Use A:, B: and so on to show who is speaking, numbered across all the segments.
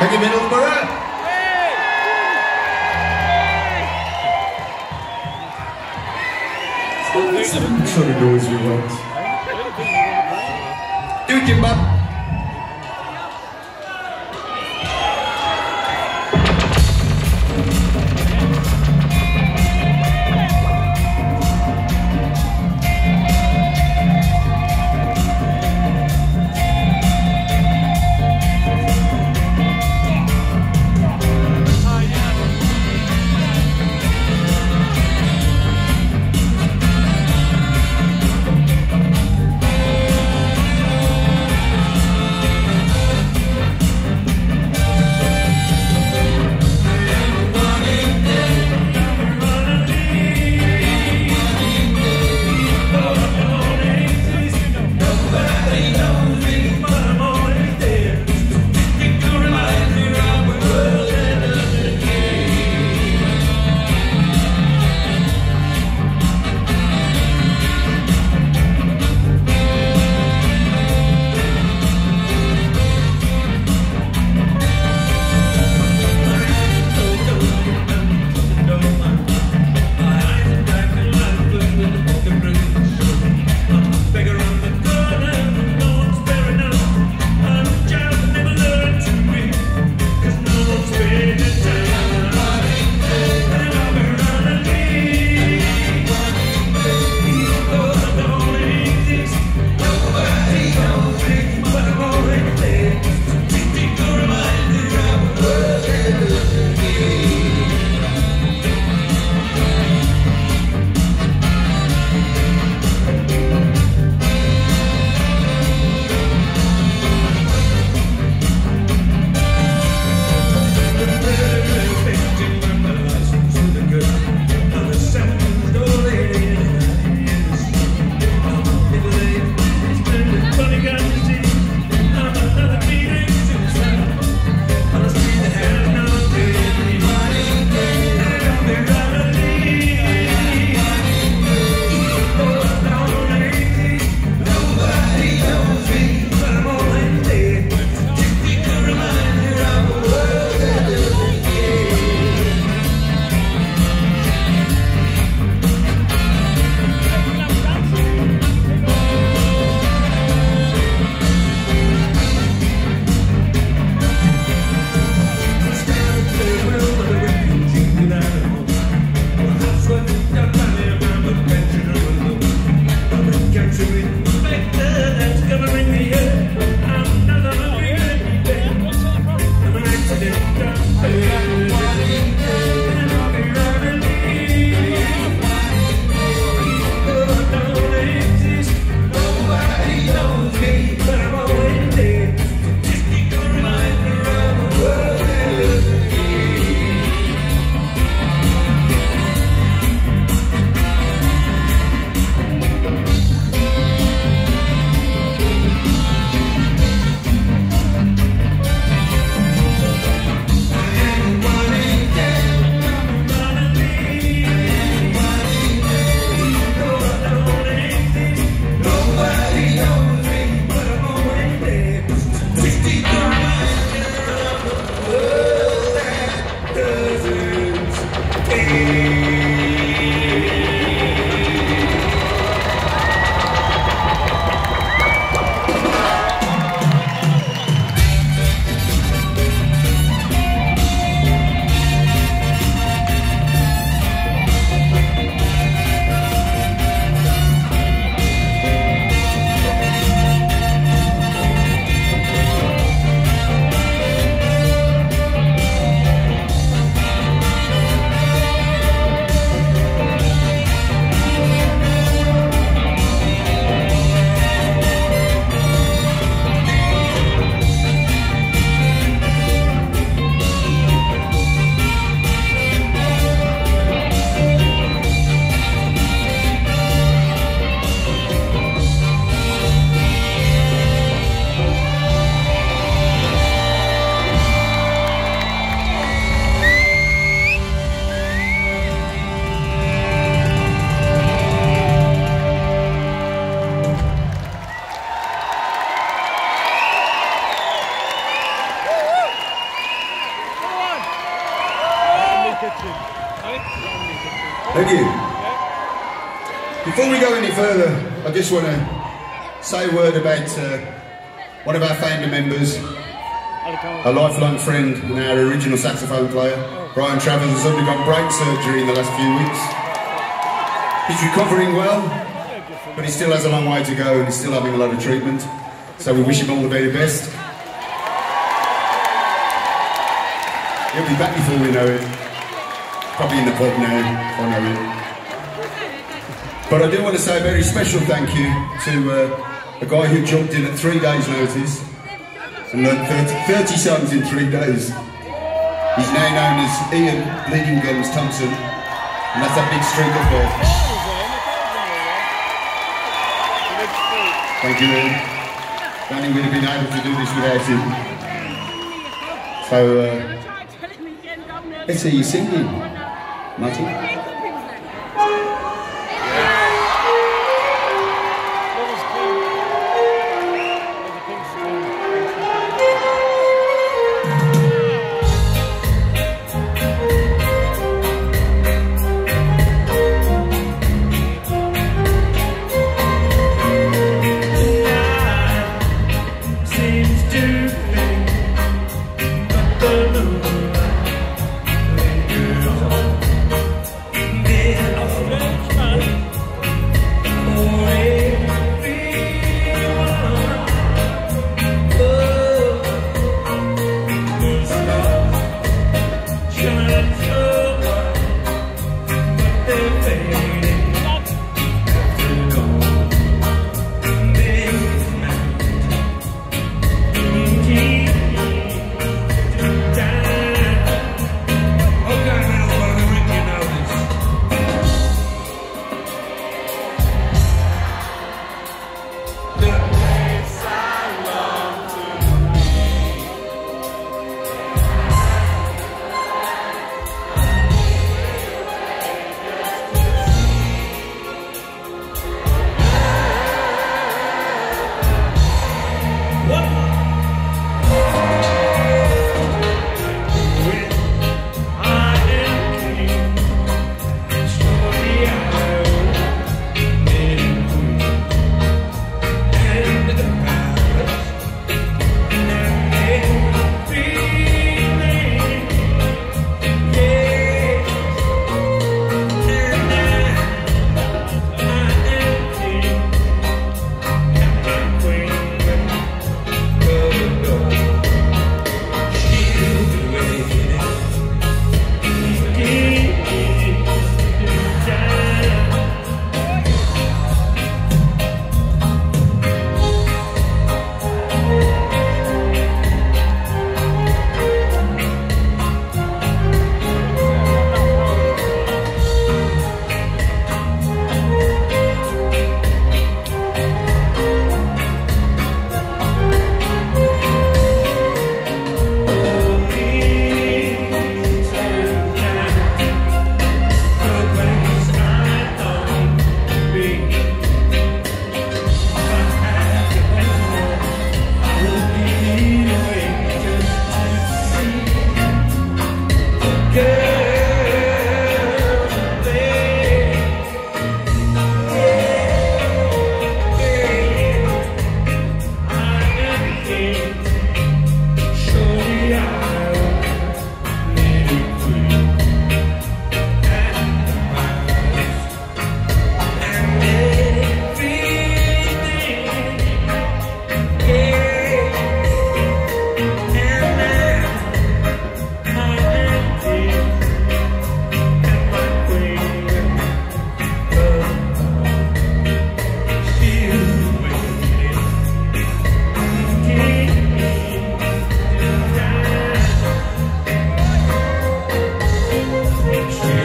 A: Peggy Middlesbrough.
B: I'm trying to noise we want.
A: Do it, Jim Bob. I just want to say a word about uh, one of our founder members, a lifelong friend and our original saxophone player, Brian Travers, has undergone brain surgery in the last few weeks. He's recovering well, but he still has a long way to go and he's still having a lot of treatment. So we wish him all the very best. He'll be back before we know it. Probably in the pub now, if I know it. But I do want to say a very special thank you to uh, a guy who jumped in at three days' notice and learned 30, 30 songs in three days. He's now known as Ian Bleeding Gums Thompson, and that's a big streak up there. Thank you, Ian. Think we'd have been able to do this without him. So, uh, let's you singing, Martin.
C: change.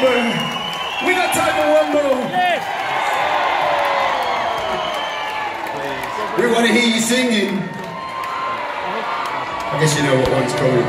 C: We got time for one more. We want to hear you singing. I guess you
A: know what one's called.